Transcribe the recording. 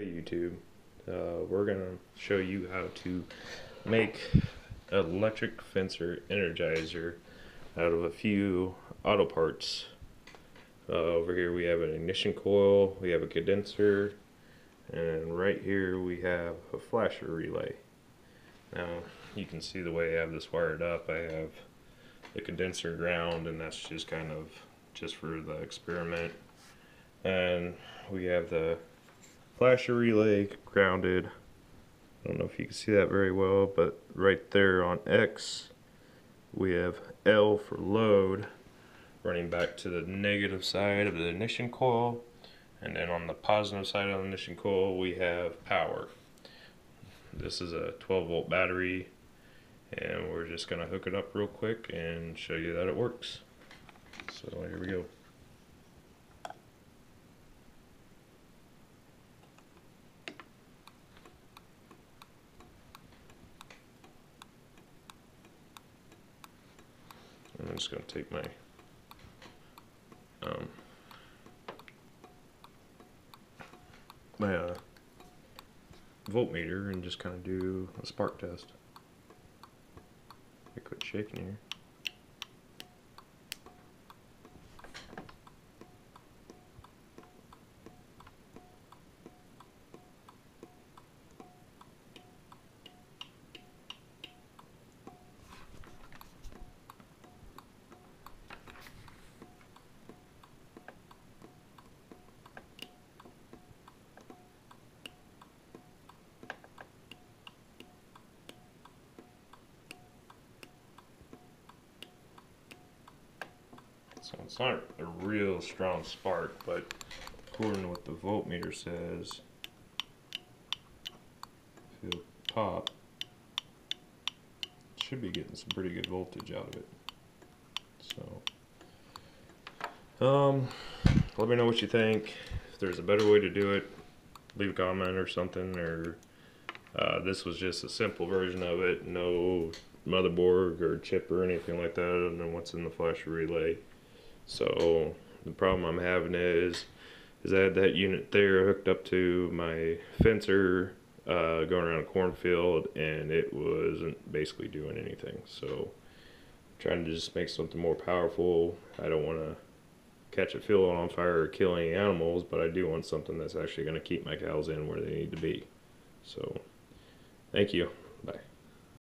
YouTube, uh, we're gonna show you how to make electric fencer energizer out of a few auto parts. Uh, over here we have an ignition coil, we have a condenser, and right here we have a flasher relay. Now you can see the way I have this wired up. I have the condenser ground and that's just kind of just for the experiment. And we have the flasher relay grounded. I don't know if you can see that very well, but right there on X, we have L for load running back to the negative side of the ignition coil. And then on the positive side of the ignition coil, we have power. This is a 12 volt battery and we're just gonna hook it up real quick and show you that it works. So here we go. I'm just going to take my um, my uh, voltmeter and just kind of do a spark test. I quit shaking here. So it's not a real strong spark, but according to what the voltmeter says, if pop, should be getting some pretty good voltage out of it. So, um, let me know what you think. If there's a better way to do it, leave a comment or something. Or uh, this was just a simple version of it. No motherboard or chip or anything like that I don't know what's in the flash relay. So the problem I'm having is, is I had that unit there hooked up to my fencer uh, going around a cornfield and it wasn't basically doing anything. So trying to just make something more powerful. I don't want to catch a field on fire or kill any animals, but I do want something that's actually going to keep my cows in where they need to be. So thank you. Bye.